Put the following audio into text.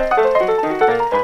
Música